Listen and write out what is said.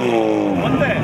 One day.